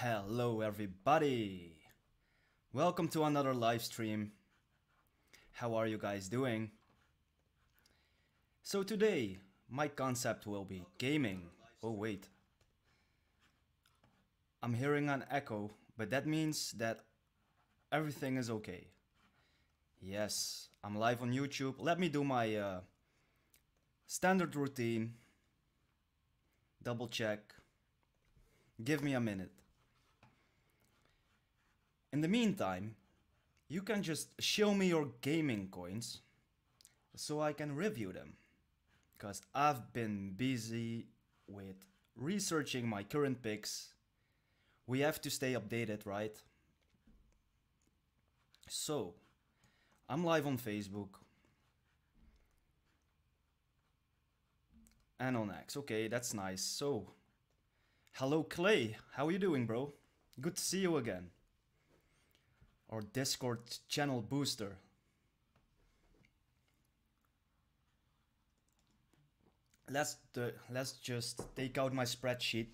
Hello, everybody. Welcome to another live stream. How are you guys doing? So, today, my concept will be gaming. Oh, wait. I'm hearing an echo, but that means that everything is okay. Yes, I'm live on YouTube. Let me do my uh, standard routine. Double check. Give me a minute. In the meantime, you can just show me your gaming coins so I can review them. Because I've been busy with researching my current picks. We have to stay updated, right? So, I'm live on Facebook. And on X. Okay, that's nice. So, hello Clay. How are you doing, bro? Good to see you again. Our Discord channel booster. Let's the, let's just take out my spreadsheet.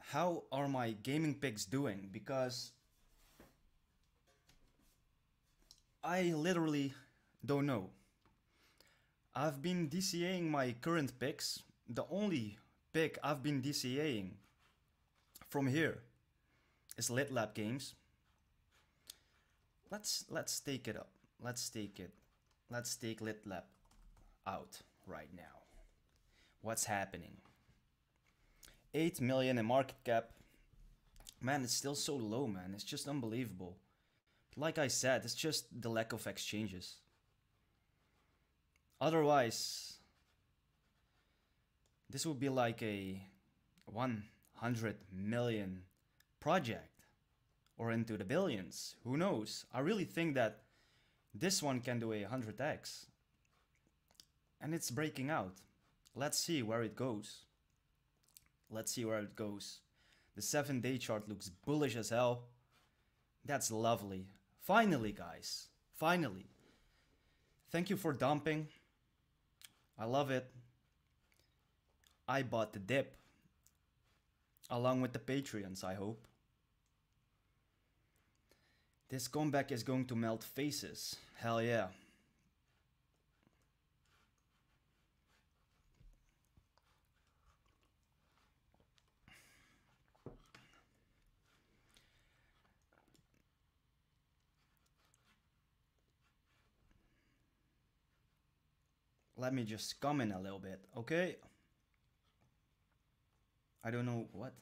How are my gaming picks doing? Because I literally don't know. I've been DCAing my current picks. The only pick I've been DCAing from here is Lit Lab Games. Let's let's take it up. Let's take it. Let's take Lit Lab out right now. What's happening? 8 million in market cap. Man, it's still so low, man. It's just unbelievable. Like I said, it's just the lack of exchanges. Otherwise, this would be like a 100 million project or into the billions. Who knows? I really think that this one can do a 100x. And it's breaking out. Let's see where it goes. Let's see where it goes. The 7 day chart looks bullish as hell. That's lovely. Finally, guys. Finally. Thank you for dumping. I love it. I bought the dip. Along with the Patreons, I hope. This comeback is going to melt faces. Hell yeah. Let me just comment a little bit, okay? I don't know what.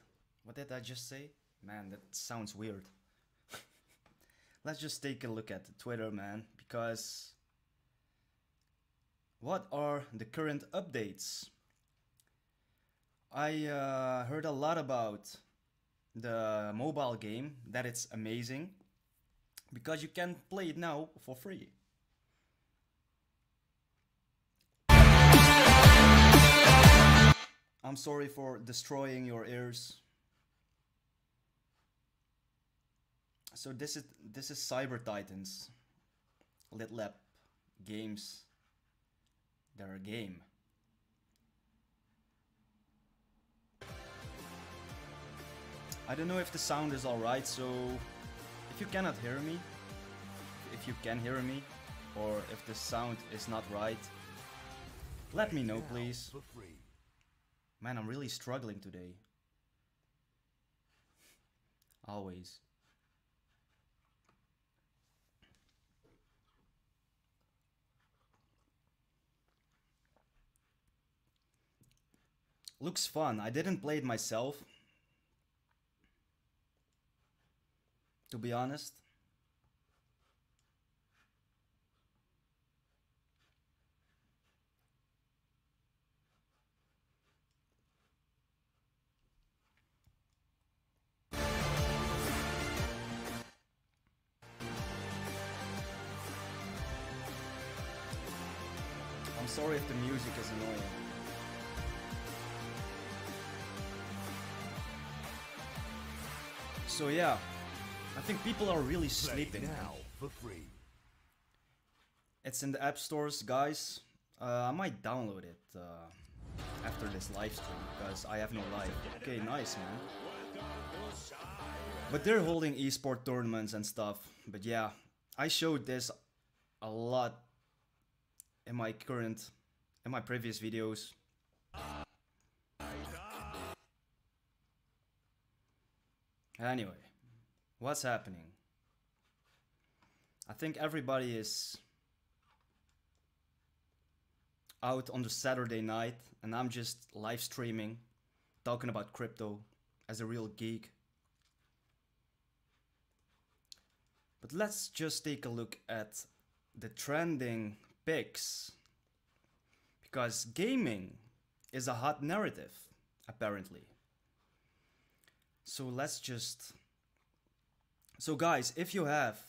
What did I just say? Man, that sounds weird. Let's just take a look at the Twitter, man, because what are the current updates? I uh, heard a lot about the mobile game, that it's amazing, because you can play it now for free. I'm sorry for destroying your ears. So this is this is Cyber Titans. Lit Lab games. They're a game. I don't know if the sound is alright, so if you cannot hear me, if you can hear me, or if the sound is not right, let me know please. Man, I'm really struggling today. Always. Looks fun. I didn't play it myself. To be honest. I'm sorry if the music is annoying. So yeah, I think people are really sleeping. now for free. It's in the app stores, guys. Uh, I might download it. Uh, after this live stream because I have no life. Okay, nice, man. But they're holding esport tournaments and stuff. But yeah, I showed this a lot in my current, in my previous videos. Anyway, what's happening? I think everybody is out on the Saturday night and I'm just live streaming, talking about crypto as a real geek. But let's just take a look at the trending picks. Because gaming is a hot narrative, apparently. So let's just... So guys, if you have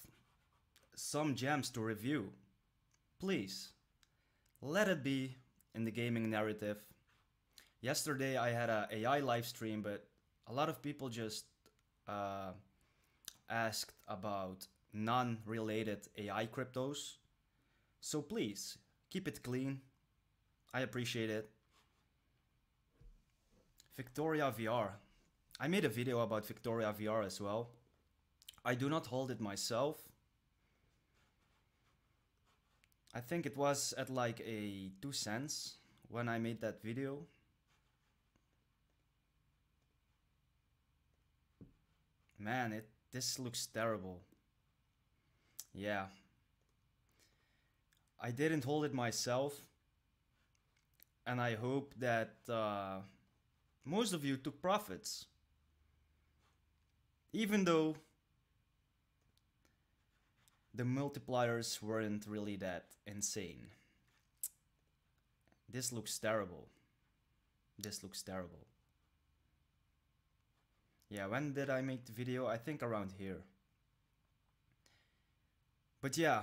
some gems to review, please let it be in the gaming narrative. Yesterday I had a AI live stream, but a lot of people just uh, asked about non-related AI cryptos. So please keep it clean. I appreciate it. Victoria VR. I made a video about Victoria VR as well. I do not hold it myself. I think it was at like a 2 cents when I made that video. Man, it this looks terrible. Yeah. I didn't hold it myself. And I hope that uh, most of you took profits. Even though the multipliers weren't really that insane. This looks terrible. This looks terrible. Yeah, when did I make the video? I think around here. But yeah,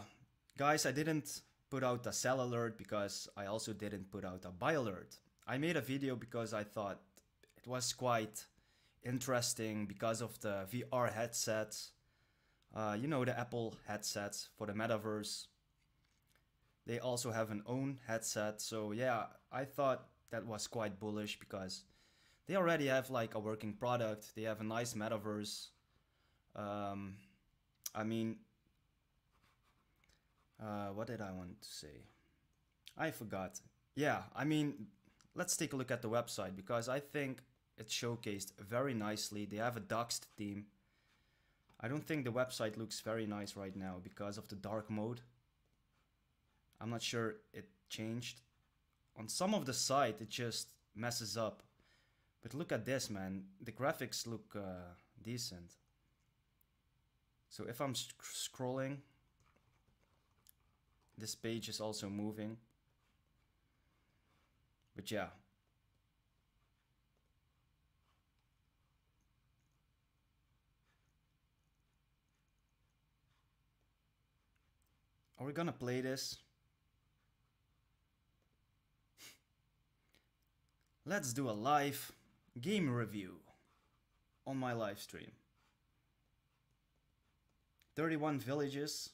guys, I didn't put out a sell alert because I also didn't put out a buy alert. I made a video because I thought it was quite interesting because of the VR headsets uh, you know the Apple headsets for the metaverse. They also have an own headset. So yeah, I thought that was quite bullish because they already have like a working product. They have a nice metaverse. Um, I mean, uh, what did I want to say? I forgot. Yeah, I mean, let's take a look at the website because I think it's showcased very nicely. They have a doxed theme I don't think the website looks very nice right now because of the dark mode. I'm not sure it changed. On some of the site it just messes up. But look at this man, the graphics look uh, decent. So if I'm sc scrolling, this page is also moving. But yeah, Are we gonna play this? Let's do a live game review on my live stream. 31 villages.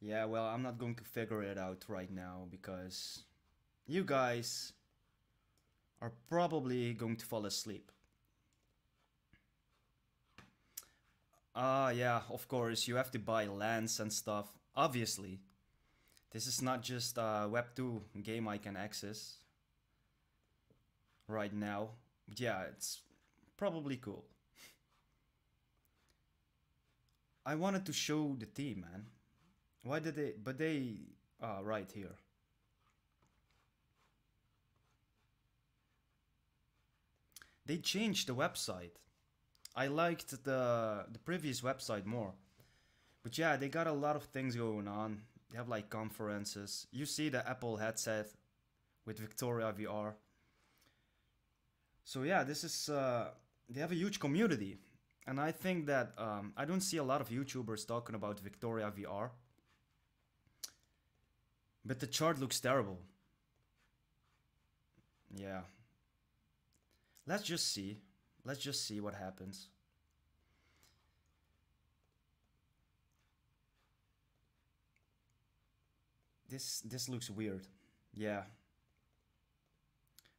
Yeah, well, I'm not going to figure it out right now because you guys are probably going to fall asleep. Ah, uh, yeah, of course, you have to buy lands and stuff. Obviously, this is not just a Web 2 game I can access right now. But yeah, it's probably cool. I wanted to show the team, man. Why did they... But they... Ah, right here. They changed the website. I liked the the previous website more. But yeah, they got a lot of things going on. They have like conferences. You see the Apple headset with Victoria VR. So yeah, this is uh, they have a huge community, and I think that um, I don't see a lot of YouTubers talking about Victoria VR. But the chart looks terrible. Yeah. Let's just see. Let's just see what happens. This this looks weird. Yeah.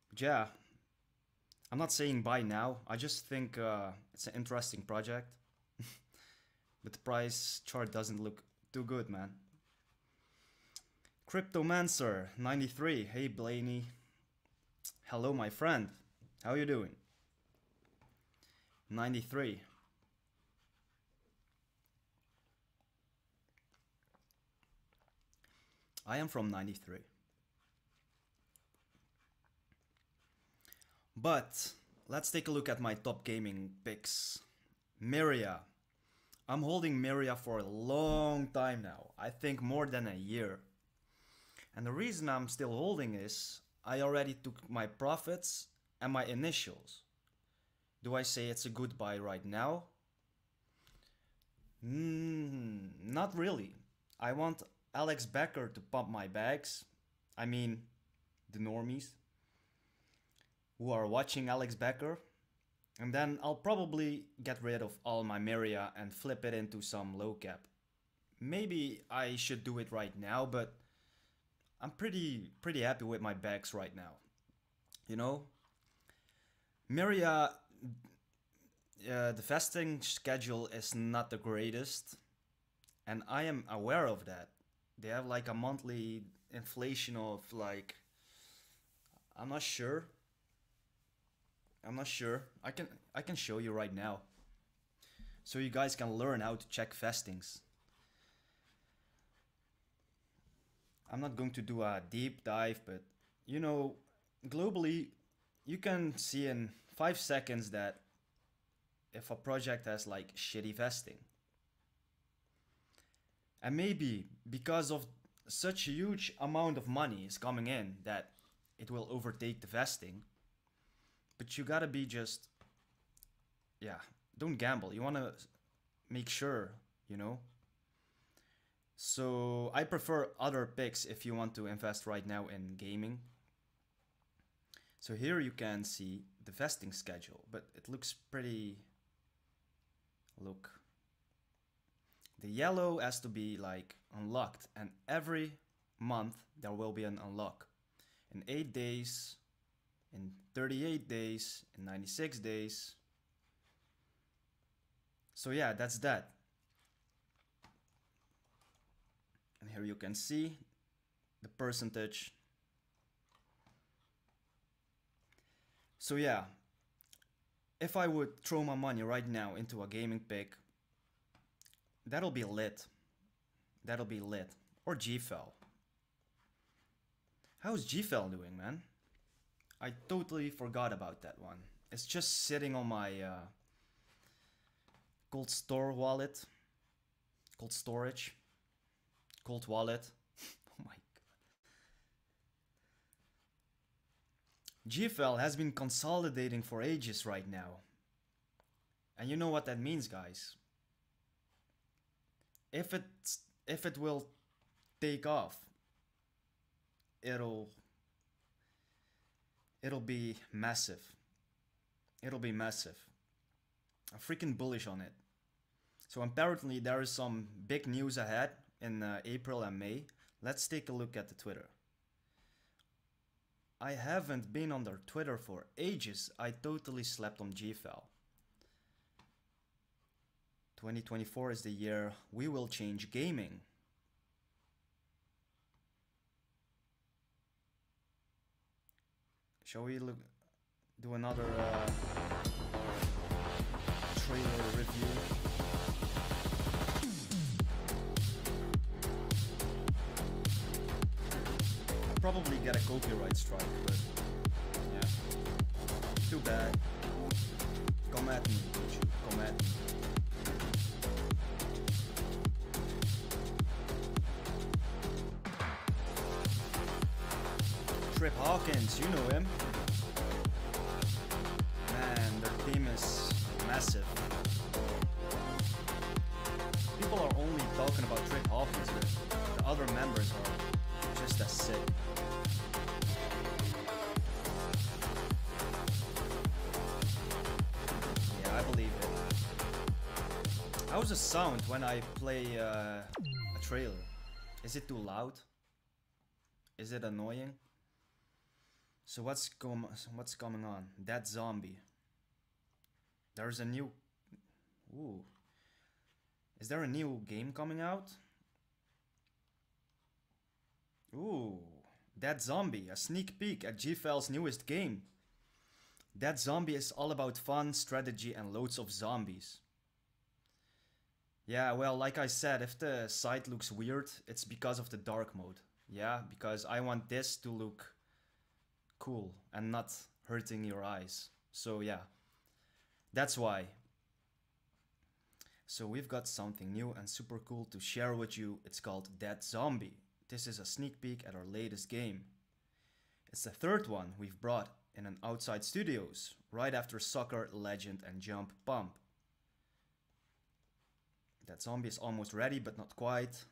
But yeah. I'm not saying buy now. I just think uh, it's an interesting project. but the price chart doesn't look too good, man. Cryptomancer93. Hey, Blaney. Hello, my friend. How you doing? 93. I am from 93. But let's take a look at my top gaming picks. Myria. I'm holding Myria for a long time now. I think more than a year. And the reason I'm still holding is I already took my profits and my initials. Do I say it's a good buy right now? Mm, not really. I want Alex Becker to pump my bags. I mean, the normies who are watching Alex Becker. And then I'll probably get rid of all my Myria and flip it into some low cap. Maybe I should do it right now, but I'm pretty pretty happy with my bags right now. You know, Myria, uh, the vesting schedule is not the greatest, and I am aware of that. They have like a monthly inflation of like, I'm not sure. I'm not sure. I can I can show you right now. So you guys can learn how to check vestings. I'm not going to do a deep dive, but you know, globally, you can see in five seconds that if a project has like shitty vesting. And maybe because of such a huge amount of money is coming in that it will overtake the vesting. But you gotta be just, yeah, don't gamble. You wanna make sure, you know, so I prefer other picks if you want to invest right now in gaming. So here you can see the vesting schedule, but it looks pretty, look. The yellow has to be like unlocked and every month there will be an unlock. In 8 days, in 38 days, in 96 days. So yeah, that's that. and here you can see the percentage so yeah. If I would throw my money right now into a gaming pick that'll be lit. That'll be lit. Or GFL how's GFL doing man? I totally forgot about that one. It's just sitting on my uh, cold store wallet. Cold storage. Cold wallet. oh my god. GFL has been consolidating for ages right now. And you know what that means, guys. If it's if it will take off, it'll it'll be massive. It'll be massive. I'm freaking bullish on it. So apparently there is some big news ahead in uh, April and May, let's take a look at the Twitter. I haven't been on their Twitter for ages. I totally slept on GFL. 2024 is the year we will change gaming. Shall we look, do another uh, trailer review? Probably get a copyright strike, but yeah. Too bad. Come at me, Come at me. Trip Hawkins, you know him. Man, their team is massive. People are only talking about Trip Hawkins, but the other members are as sick. How's the sound when I play uh, a trailer? Is it too loud? Is it annoying? So what's com- what's coming on? That zombie. There's a new. Ooh. Is there a new game coming out? Ooh. That Zombie, a sneak peek at GFL's newest game. That Zombie is all about fun, strategy, and loads of zombies. Yeah, well, like I said, if the site looks weird, it's because of the dark mode. Yeah, because I want this to look cool and not hurting your eyes. So yeah, that's why. So we've got something new and super cool to share with you. It's called Dead Zombie. This is a sneak peek at our latest game. It's the third one we've brought in an outside studios, right after Soccer, Legend and Jump Pump. That zombie is almost ready, but not quite.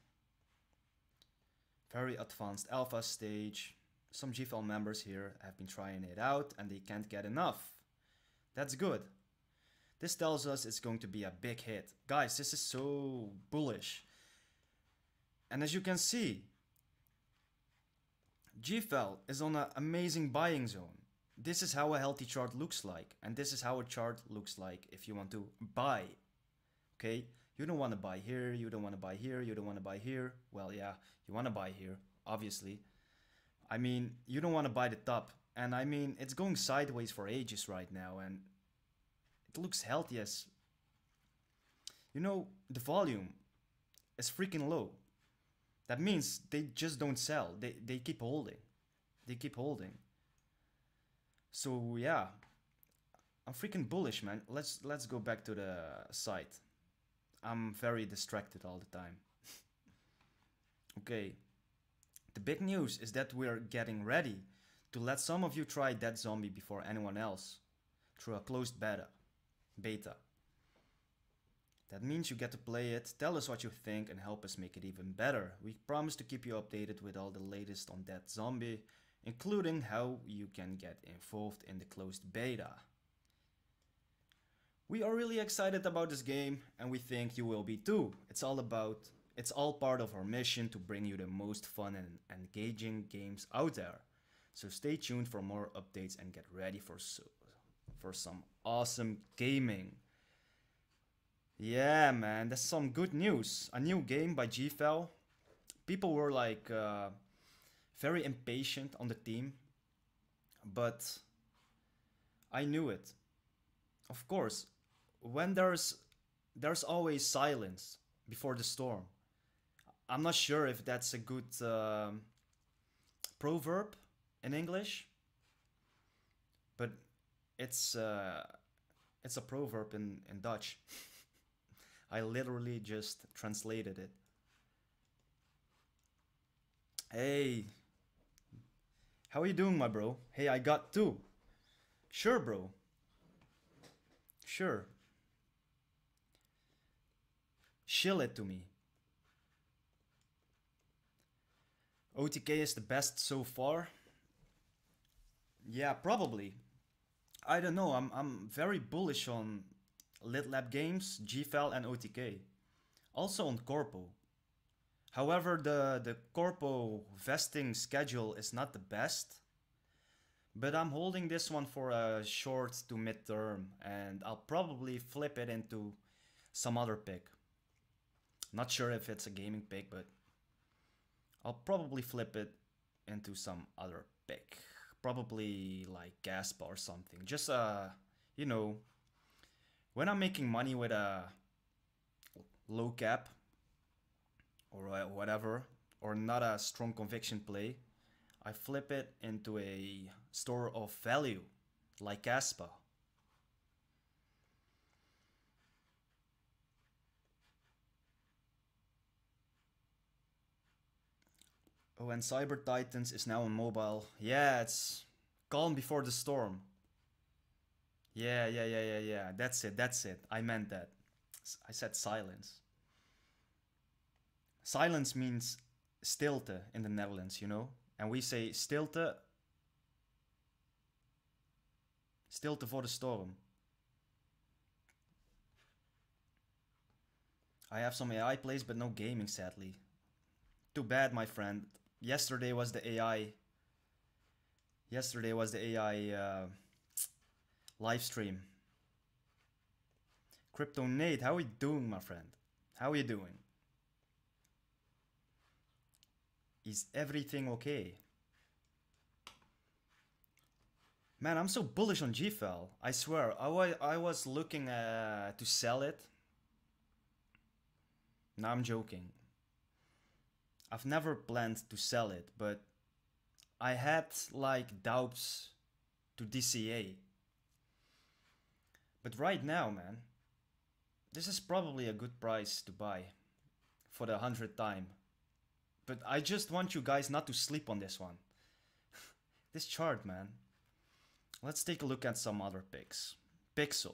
Very advanced alpha stage. Some GFL members here have been trying it out and they can't get enough. That's good. This tells us it's going to be a big hit. Guys, this is so bullish. And as you can see, GFL is on an amazing buying zone. This is how a healthy chart looks like, and this is how a chart looks like if you want to buy. Okay, you don't want to buy here, you don't want to buy here, you don't want to buy here. Well, yeah, you want to buy here, obviously. I mean, you don't want to buy the top, and I mean, it's going sideways for ages right now, and it looks healthy as. You know, the volume is freaking low. That means they just don't sell. They they keep holding. They keep holding. So yeah. I'm freaking bullish, man. Let's let's go back to the site. I'm very distracted all the time. okay. The big news is that we're getting ready to let some of you try That Zombie before anyone else through a closed beta. Beta. That means you get to play it, tell us what you think and help us make it even better. We promise to keep you updated with all the latest on that zombie, including how you can get involved in the closed beta. We are really excited about this game and we think you will be too. It's all about it's all part of our mission to bring you the most fun and engaging games out there. So stay tuned for more updates and get ready for so, for some awesome gaming. Yeah, man, that's some good news. A new game by GFL. People were like uh, very impatient on the team, but I knew it. Of course, when there's there's always silence before the storm. I'm not sure if that's a good um proverb in English, but it's uh, it's a proverb in in Dutch. I literally just translated it. Hey, how are you doing, my bro? Hey, I got two. Sure, bro. Sure. Shill it to me. OTK is the best so far. Yeah, probably. I don't know. I'm I'm very bullish on Lit Lab Games, GFL, and OTK. Also on Corpo. However, the, the Corpo vesting schedule is not the best. But I'm holding this one for a short to mid-term and I'll probably flip it into some other pick. Not sure if it's a gaming pick, but I'll probably flip it into some other pick. Probably like Kaspa or something. Just, uh, you know, when I'm making money with a low cap or whatever, or not a strong conviction play, I flip it into a store of value like Kaspa. Oh, and Cyber Titans is now on mobile. Yeah, it's calm before the storm. Yeah, yeah, yeah, yeah, yeah. That's it, that's it. I meant that. I said silence. Silence means stilte in the Netherlands, you know? And we say stilte. Stilte for the storm. I have some AI plays, but no gaming, sadly. Too bad, my friend. yesterday was the AI. Yesterday was the AI uh, live stream. Crypto Nate, how are you doing, my friend? How are you doing? Is everything okay? Man, I'm so bullish on GFL. I swear, I, wa- I was looking uh, to sell it. No, I'm joking. I've never planned to sell it, but I had like doubts to DCA. But right now, man, this is probably a good price to buy for the hundredth time. But I just want you guys not to sleep on this one. this chart, man. Let's take a look at some other picks. Pixel.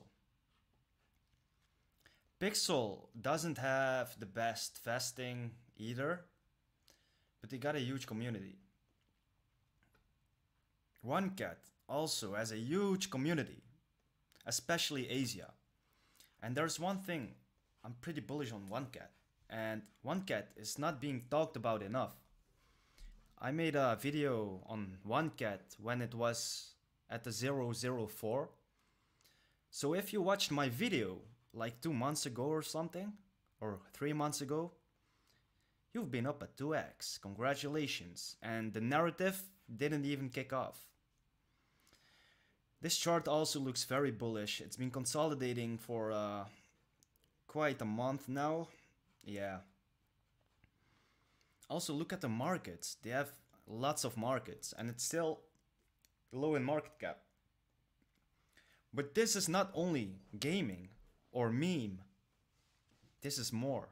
Pixel doesn't have the best vesting either, but they got a huge community. OneCat also has a huge community, especially Asia. And there's one thing I'm pretty bullish on OneCat, and OneCat is not being talked about enough. I made a video on OneCat when it was at the 004. So if you watched my video like two months ago or something, or three months ago, you've been up at 2x. Congratulations. And the narrative didn't even kick off. This chart also looks very bullish. It's been consolidating for uh, quite a month now. Yeah. Also, look at the markets. They have lots of markets, and it's still low in market cap. But this is not only gaming or meme, this is more.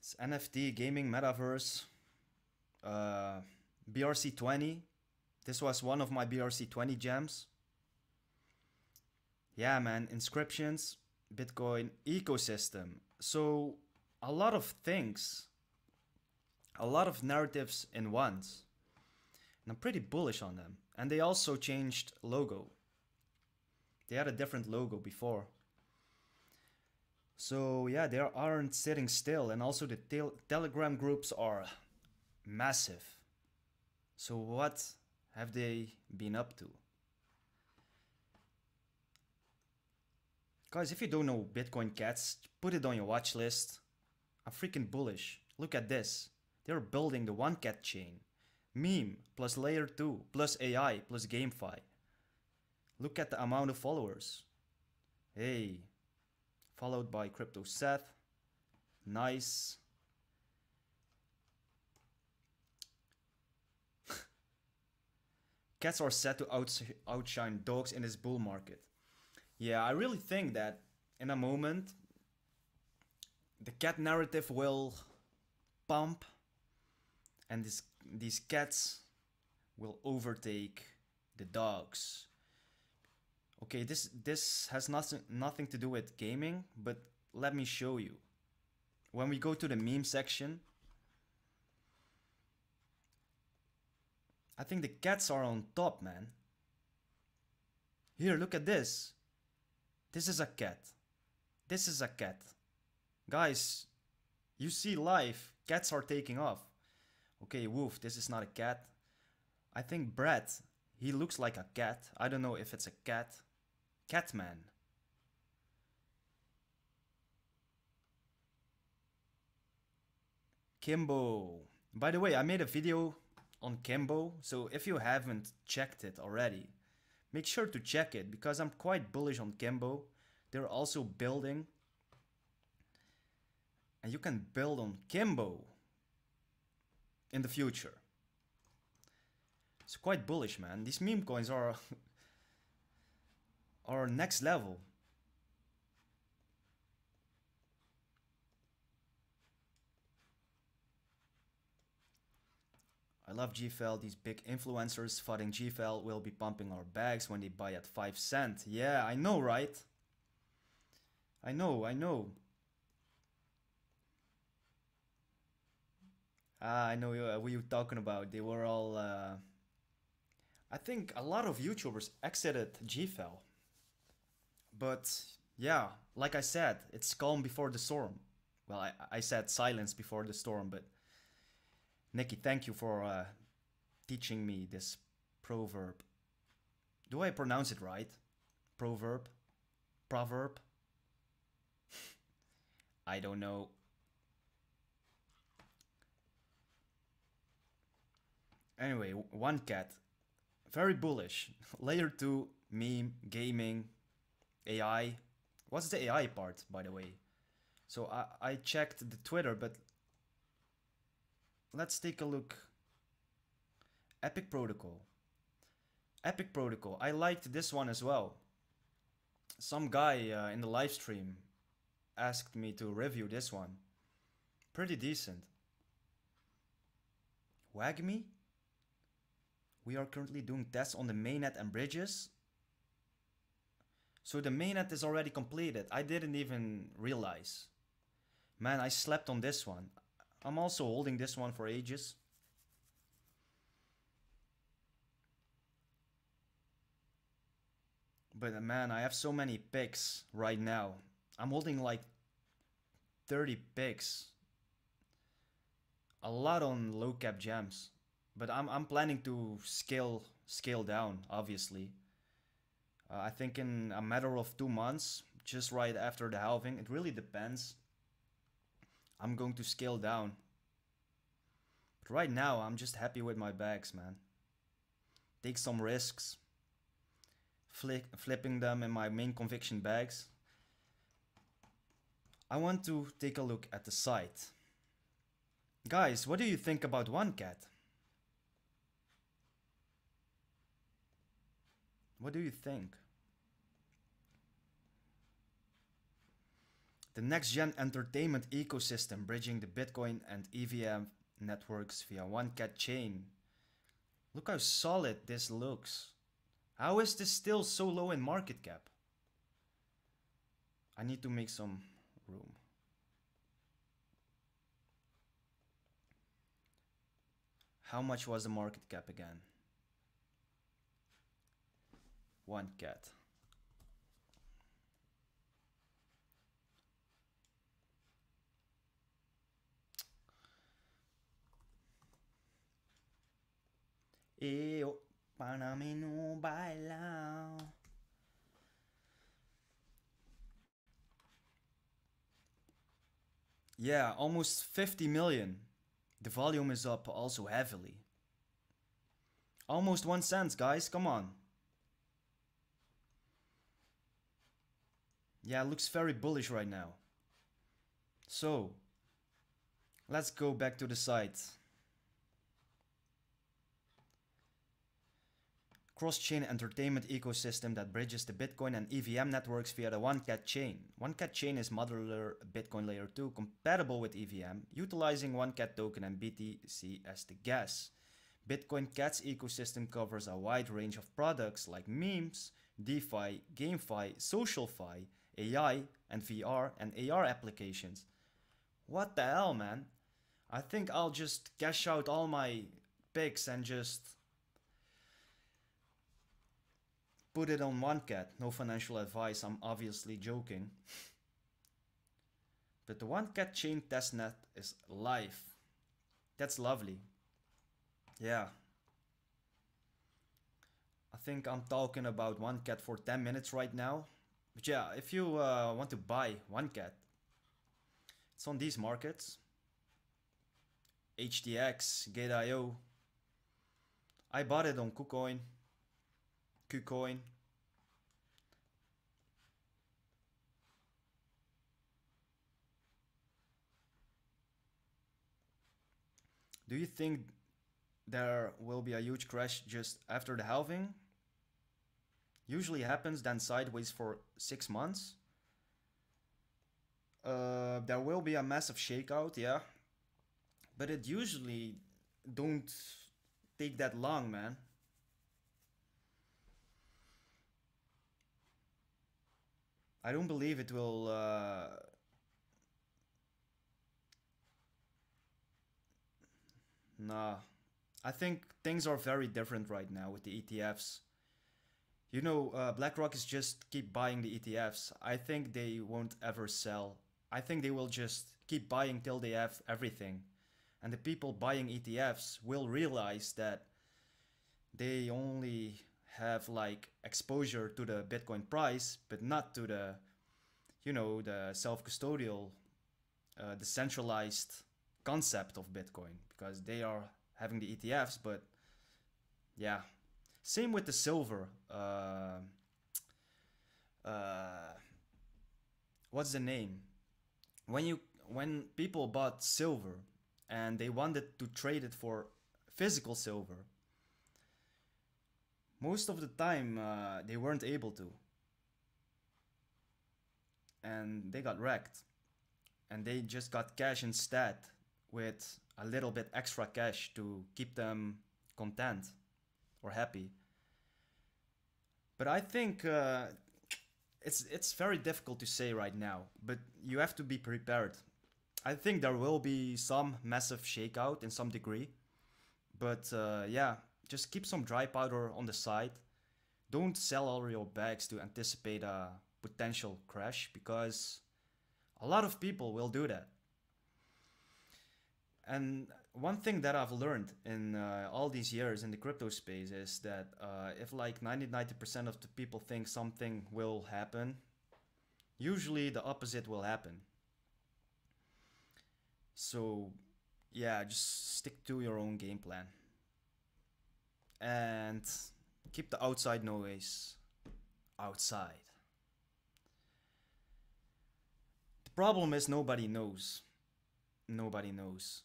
It's NFT, gaming, metaverse, uh, BRC20. This was one of my BRC20 gems. Yeah, man, inscriptions, Bitcoin ecosystem. So, a lot of things, a lot of narratives in ones. And I'm pretty bullish on them. And they also changed logo. They had a different logo before. So yeah, they aren't sitting still, and also the tel- Telegram groups are massive. So what have they been up to? Guys, if you don't know Bitcoin Cats, put it on your watch list. I'm freaking bullish. Look at this. They're building the one cat chain. Meme plus layer 2 plus AI plus GameFi. Look at the amount of followers. Hey, followed by Crypto Seth. Nice. Cats are set to outs- outshine dogs in this bull market. Yeah, I really think that in a moment the cat narrative will pump and this, these cats will overtake the dogs. Okay, this this has nothing nothing to do with gaming, but let me show you. When we go to the meme section, I think the cats are on top, man. Here, look at this. This is a cat. This is a cat. Guys, you see live, cats are taking off. Okay, woof, this is not a cat. I think Brett, he looks like a cat. I don't know if it's a cat. Catman. Kimbo. By the way, I made a video on Kimbo, so if you haven't checked it already, make sure to check it because I'm quite bullish on Kimbo. They're also building. And you can build on Kimbo in the future. It's quite bullish, man. These meme coins are are next level. I love GFL. These big influencers fighting GFL will be pumping our bags when they buy at 5 cent. Yeah, I know, right? I know, I know. Ah, I know uh, what you're talking about. They were all. Uh, I think a lot of YouTubers exited GFL. But yeah, like I said, it's calm before the storm. Well, I, I said silence before the storm, but Nikki, thank you for uh, teaching me this proverb. Do I pronounce it right? Proverb? Proverb? I don't know. Anyway, one cat. Very bullish. Layer 2, meme, gaming, AI. What's the AI part, by the way? So I, I checked the Twitter, but let's take a look. Epic Protocol. Epic Protocol. I liked this one as well. Some guy uh, in the live stream asked me to review this one. Pretty decent. WAGMI? We are currently doing tests on the mainnet and bridges. So the mainnet is already completed. I didn't even realize. Man, I slept on this one. I'm also holding this one for ages. But uh, man, I have so many picks right now. I'm holding like 30 picks. A lot on low cap gems. But I'm, I'm planning to scale scale down, obviously. Uh, I think in a matter of two months, just right after the halving, it really depends. I'm going to scale down. But right now, I'm just happy with my bags, man. Take some risks. Flick, flipping them in my main conviction bags. I want to take a look at the site. Guys, what do you think about one cat? What do you think? The next gen entertainment ecosystem bridging the Bitcoin and EVM networks via one cat chain. Look how solid this looks. How is this still so low in market cap? I need to make some room. How much was the market cap again? One cat. Eu para mí no baila. Yeah, almost 50 million. The volume is up also heavily. Almost one cent, guys, come on. Yeah, looks very bullish right now. So, let's go back to the site. Cross-chain entertainment ecosystem that bridges the Bitcoin and EVM networks via the OneCat chain. OneCat chain is modular Bitcoin layer 2 compatible with EVM, utilizing OneCat token and BTC as the gas. Bitcoin Cat's ecosystem covers a wide range of products like memes, DeFi, GameFi, SocialFi, AI, and VR and AR applications. What the hell, man? I think I'll just cash out all my picks and just put it on one cat. No financial advice, I'm obviously joking. but the one cat chain testnet is live. That's lovely. Yeah. I think I'm talking about one cat for 10 minutes right now. But yeah, if you uh, want to buy one cat, it's on these markets. HTX, Gate.io. I bought it on KuCoin. KuCoin. Do you think there will be a huge crash just after the halving? Usually happens then sideways for six months. Uh, there will be a massive shakeout, yeah. But it usually don't take that long, man. I don't believe it will. Uh, nah, I think things are very different right now with the ETFs. You know, uh, BlackRock is just keep buying the ETFs. I think they won't ever sell. I think they will just keep buying till they have everything. And the people buying ETFs will realize that they only have like exposure to the Bitcoin price, but not to the, you know, the self-custodial, uh, decentralized concept of Bitcoin because they are having the ETFs, but yeah, same with the silver. Uh, uh, what's the name? When you when people bought silver and they wanted to trade it for physical silver, most of the time uh, they weren't able to, and they got wrecked, and they just got cash instead with a little bit extra cash to keep them content or happy. But I think uh, it's it's very difficult to say right now. But you have to be prepared. I think there will be some massive shakeout in some degree. But uh, yeah, just keep some dry powder on the side. Don't sell all your bags to anticipate a potential crash because a lot of people will do that. And one thing that I've learned in uh, all these years in the crypto space is that uh, if like 90 90% of the people think something will happen, usually the opposite will happen. So, yeah, just stick to your own game plan and keep the outside noise outside. The problem is nobody knows. Nobody knows.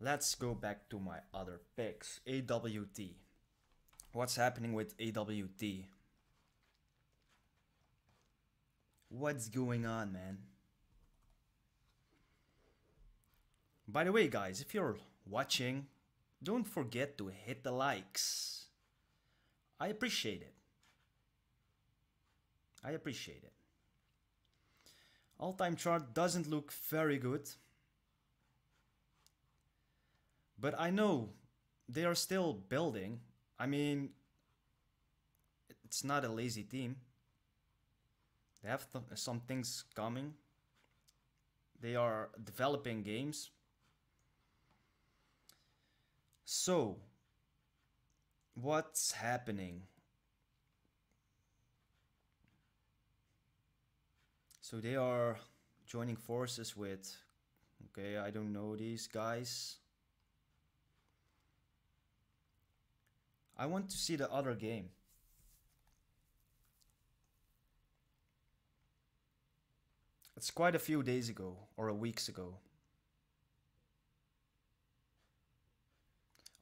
Let's go back to my other picks. AWT. What's happening with AWT? What's going on, man? By the way, guys, if you're watching, don't forget to hit the likes. I appreciate it. I appreciate it. All time chart doesn't look very good. But I know they are still building. I mean, it's not a lazy team. They have th some things coming. They are developing games. So, what's happening? So they are joining forces with, okay, I don't know these guys. I want to see the other game. It's quite a few days ago or a weeks ago.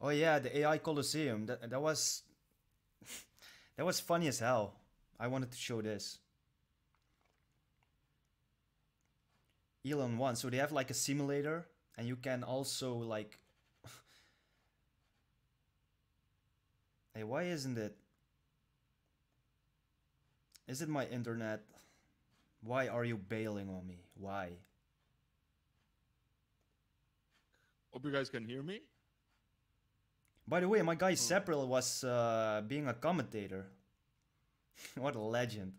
Oh yeah, the AI Colosseum. That that was that was funny as hell. I wanted to show this. Elon one. So they have like a simulator and you can also like Hey, why isn't it? Is it my internet? Why are you bailing on me? Why? Hope you guys can hear me. By the way, my guy Sepril was uh, being a commentator. what a legend.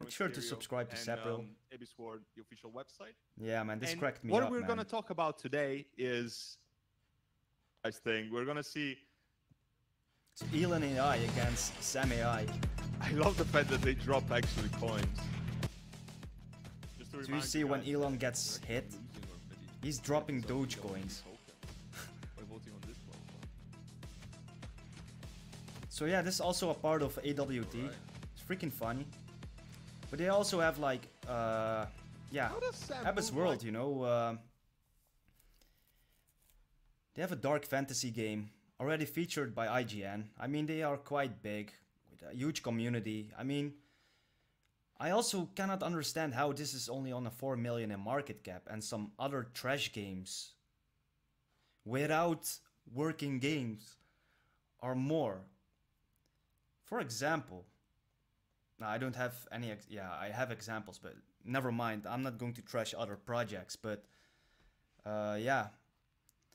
Make sure to subscribe to and, Sepril. Um, Sword, the official website. Yeah, man, this And cracked me what up, we're gonna talk about today is, I think we're gonna see. So Elon AI against Sam AI. I love the fact that they drop actually coins. Just to So you see when Elon gets hit, he's dropping Doge coins. So yeah, this is also a part of AWT. Alright. It's freaking funny. But they also have like, uh, yeah, How Abyss World, like- you know. Uh, they have a dark fantasy game already featured by IGN. I mean, they are quite big with a huge community. I mean, I also cannot understand how this is only on a 4 million in market cap and some other trash games without working games are more. For example, I don't have any, yeah, I have examples, but never mind. I'm not going to trash other projects, but uh, yeah,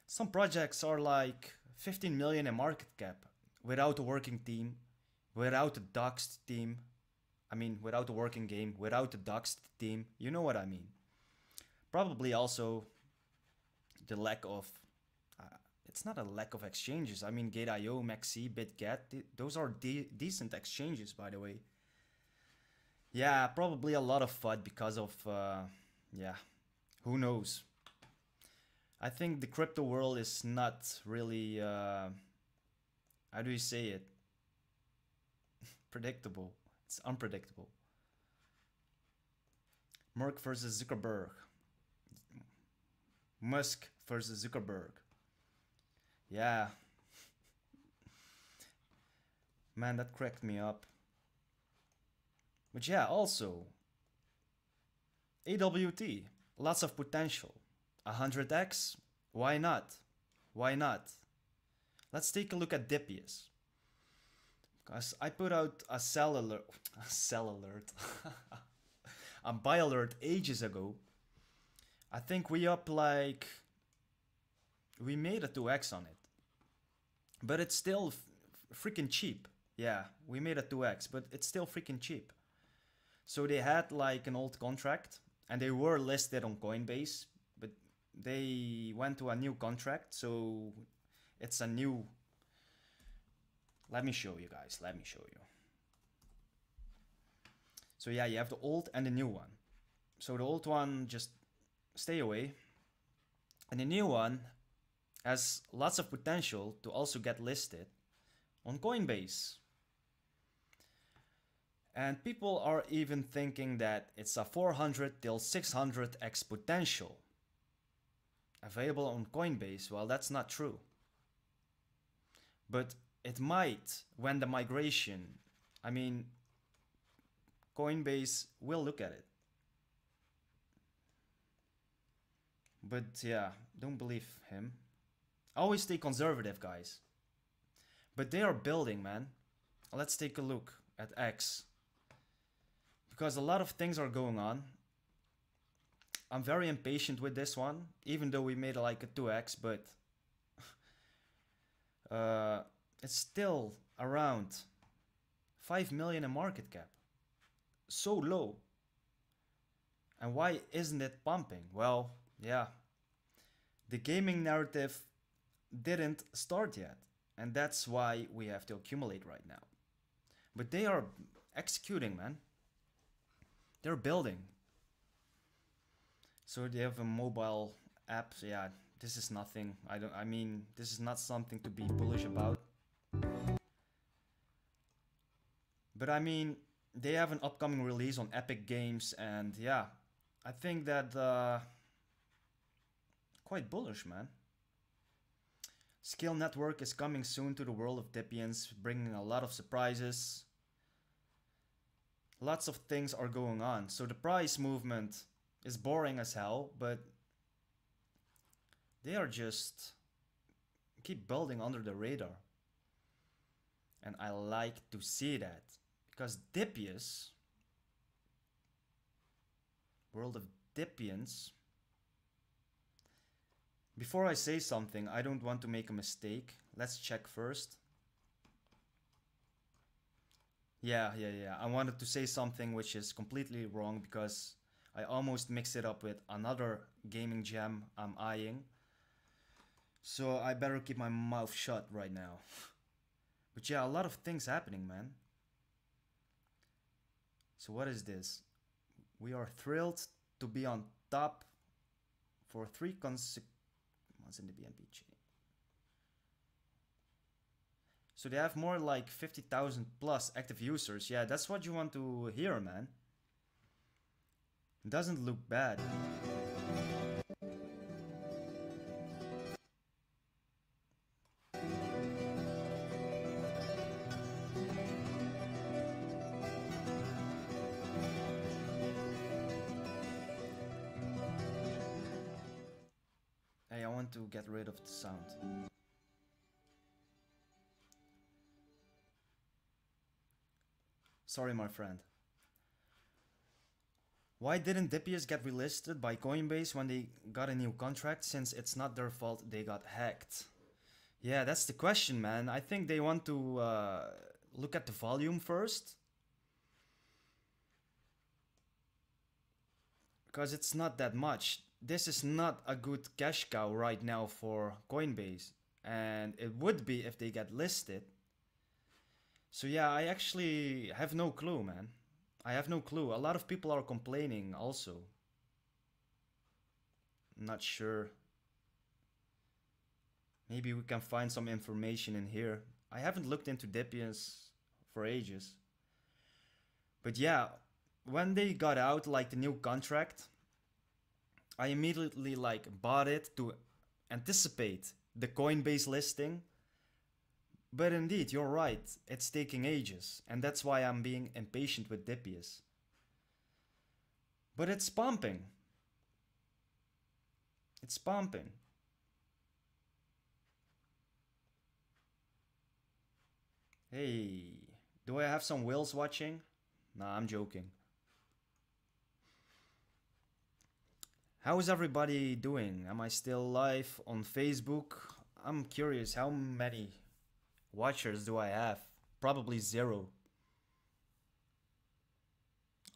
some projects are like 15 million in market cap without a working team, without a doxed team. I I mean, without a working game, without a doxed team, you know what I mean. Probably also the lack of. It's not a lack of exchanges. I mean, Gate.io, MEXC, BitGet, th- those are de- decent exchanges, by the way. Yeah, probably a lot of FUD because of. Uh, yeah, who knows? I think the crypto world is not really. Uh, how do you say it? Predictable. It's unpredictable. Merck versus Zuckerberg. Musk versus Zuckerberg. Yeah. Man, that cracked me up. But yeah, also. AWT. Lots of potential. 100x? Why not? Why not? Let's take a look at Dypius. Because I put out a sell alert, a sell alert, a buy alert ages ago. I think we up like, we made a 2x on it. But it's still freaking cheap. Yeah, we made a 2x, but it's still freaking cheap. So they had like an old contract and they were listed on Coinbase, but they went to a new contract, so it's a new let me show you guys let me show you so yeah you have the old and the new one so the old one just stay away and the new one has lots of potential to also get listed on coinbase. And people are even thinking that it's a 400 till 600 x potential available on coinbase. Well that's not true. But it might when the migration i mean coinbase will look at it. But yeah don't believe him always stay conservative guys but they are building man let's take a look at x because a lot of things are going on i'm very impatient with this one even though we made like a 2x but uh it's still around 5 million in market cap. So low. And why isn't it pumping? Well, yeah. The gaming narrative didn't start yet. And that's why we have to accumulate right now. But they are executing, man. They're building. So they have a mobile app. Yeah, this is nothing. I don't I mean, this is not something to be bullish about. But I mean, they have an upcoming release on Epic Games, and yeah, I think that uh, quite bullish, man. SKALE Network is coming soon to the world of Dypians, bringing a lot of surprises. Lots of things are going on, so the price movement is boring as hell, but they are just keep building under the radar. And I like to see that. Because Dypius, World of Dypians, before I say something, I don't want to make a mistake. Let's check first. Yeah, yeah, yeah. I wanted to say something which is completely wrong because I almost mixed it up with another gaming gem I'm eyeing. So I better keep my mouth shut right now. But yeah, a lot of things happening, man. So what is this? We are thrilled to be on top for three consecutive the BNB chain. So they have more like 50,000 plus active users. Yeah, that's what you want to hear, man. Doesn't look bad. to get rid of the sound. Sorry, my friend. Why didn't Dypius get relisted by Coinbase when they got a new contract since it's not their fault they got hacked? Yeah, that's the question, man. I think they want to uh, look at the volume first. Because it's not that much. This is not a good cash cow right now for Coinbase, and it would be if they get listed. So yeah, I actually have no clue, man. I have no clue. A lot of people are complaining also. Not sure. Maybe we can find some information in here. I haven't looked into Dypians for ages. But yeah, when they got out like the new contract, I immediately like bought it to anticipate the Coinbase listing. But indeed, you're right. It's taking ages, and that's why I'm being impatient with Dypius. But it's pumping. It's pumping. Hey, do I have some whales watching? Nah, I'm joking. How is everybody doing? Am I still live on Facebook? I'm curious, how many watchers do I have? Probably zero.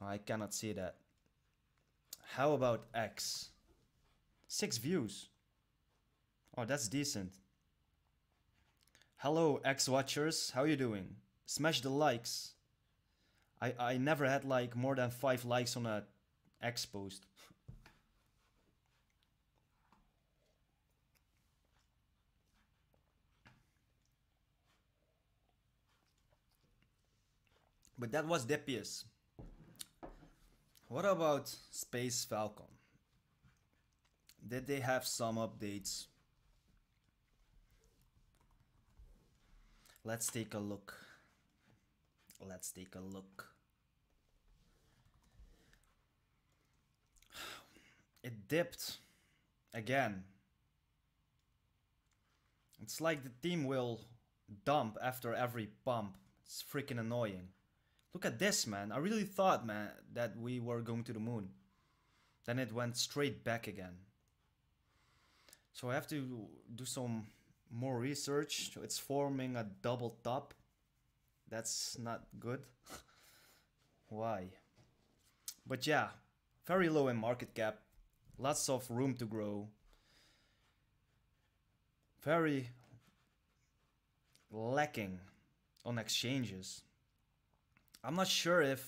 I cannot see that. How about X? Six views. Oh, that's decent. Hello, X watchers. How you doing? Smash the likes. I I never had like more than five likes on a X post. But that was Dypius. What about Space Falcon? Did they have some updates? Let's take a look. Let's take a look. It dipped again. It's like the team will dump after every pump. It's freaking annoying. Look at this, man. I really thought, man, that we were going to the moon. Then it went straight back again. So I have to do some more research. It's forming a double top. That's not good. Why? But yeah, very low in market cap. Lots of room to grow. Very lacking on exchanges. I'm not sure if.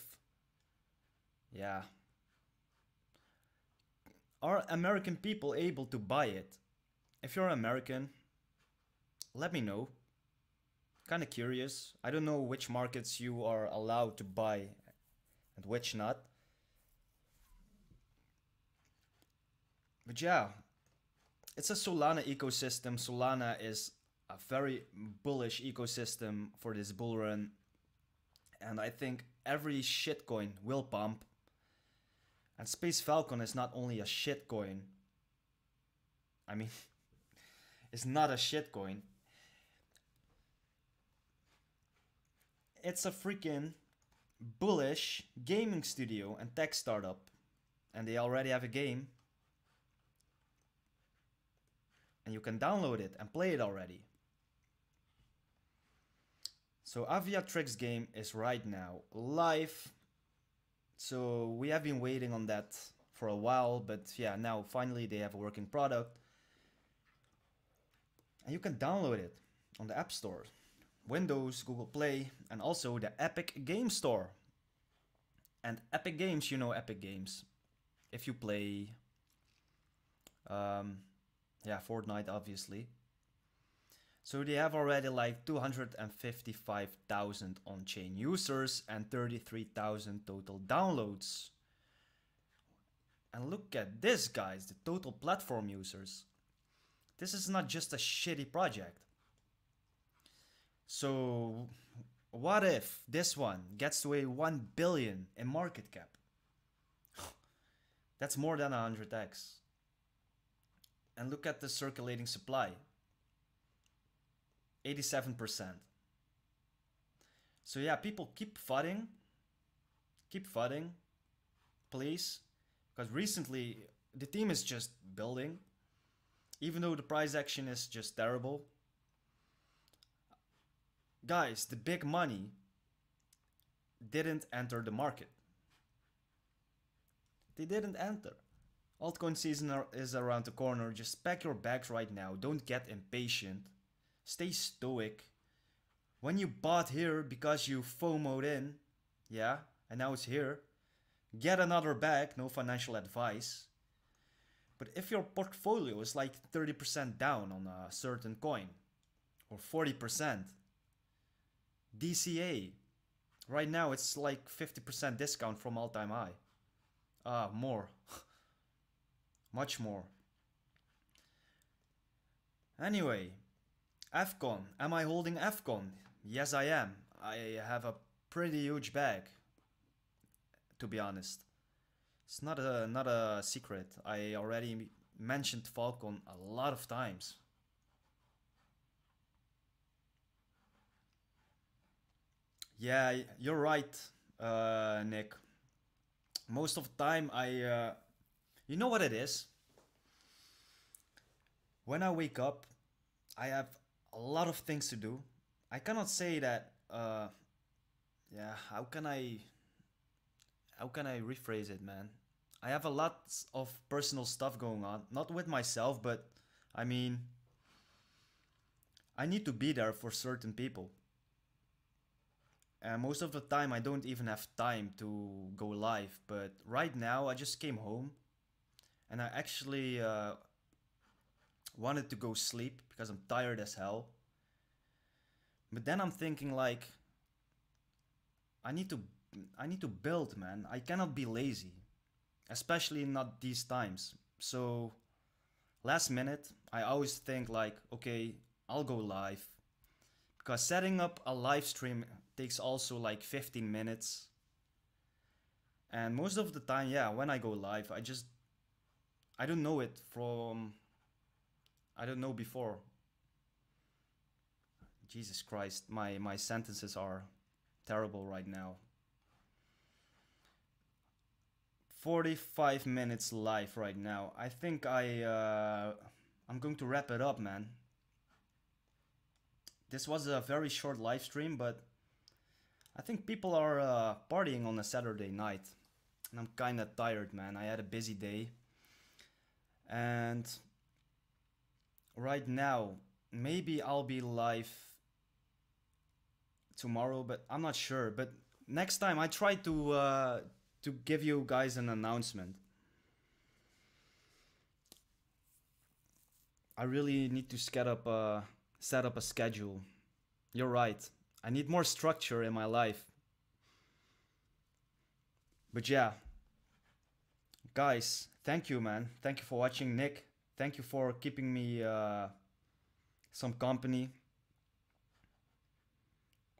Yeah. Are American people able to buy it? If you're American, let me know. Kind of curious. I don't know which markets you are allowed to buy and which not. But yeah, it's a Solana ecosystem. Solana is a very bullish ecosystem for this bull run and I think every shitcoin will pump. And Space Falcon is not only a shitcoin. I mean, it's not a shitcoin. It's a freaking bullish gaming studio and tech startup. And they already have a game. And you can download it and play it already. So Aviatrix game is right now live. So we have been waiting on that for a while, but yeah, now finally they have a working product. And you can download it on the App Store, Windows, Google Play, and also the Epic Game Store. And Epic Games, you know Epic Games. If you play, um, yeah, Fortnite, obviously. So they have already like 255,000 on-chain users and 33,000 total downloads. And look at this guys, the total platform users. This is not just a shitty project. So what if this one gets to a 1 billion in market cap? That's more than 100x. And look at the circulating supply. 87%. So yeah, people keep fighting. Keep fighting. Please. Because recently the team is just building. Even though the price action is just terrible. Guys, the big money didn't enter the market. They didn't enter. Altcoin season ar- is around the corner. Just pack your bags right now. Don't get impatient. Stay stoic. When you bought here because you FOMOed in, yeah, and now it's here, get another bag, no financial advice. But if your portfolio is like 30% down on a certain coin, or 40%, DCA, right now it's like 50% discount from all time high. Ah, more. Much more. Anyway, AFCON. Am I holding AFCON? Yes, I am. I have a pretty huge bag. To be honest, it's not a not a secret. I already mentioned Falcon a lot of times. Yeah, you're right, uh, Nick. Most of the time, I, uh, you know what it is. When I wake up, I have a lot of things to do. I cannot say that. Uh, yeah, how can I? How can I rephrase it, man? I have a lot of personal stuff going on, not with myself, but I mean, I need to be there for certain people. And most of the time, I don't even have time to go live. But right now, I just came home and I actually uh, wanted to go sleep because I'm tired as hell. But then I'm thinking like I need to I need to build, man. I cannot be lazy, especially not these times. So last minute, I always think like, okay, I'll go live because setting up a live stream takes also like 15 minutes. And most of the time, yeah, when I go live, I just I don't know it from I don't know before. Jesus Christ, my my sentences are terrible right now. 45 minutes live right now. I think I uh, I'm going to wrap it up, man. This was a very short live stream, but I think people are uh, partying on a Saturday night, and I'm kind of tired, man. I had a busy day, and right now maybe I'll be live tomorrow, but I'm not sure. But next time I try to uh, to give you guys an announcement. I really need to set up a set up a schedule. You're right. I need more structure in my life. But yeah, guys, thank you, man. Thank you for watching, Nick. Thank you for keeping me uh, some company.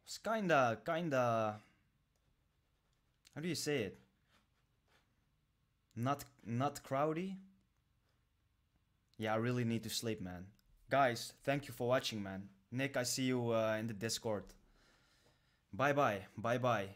It's kinda, kinda. How do you say it? Not, not crowdy. Yeah, I really need to sleep, man. Guys, thank you for watching, man. Nick, I see you uh, in the Discord. Bye bye. Bye bye.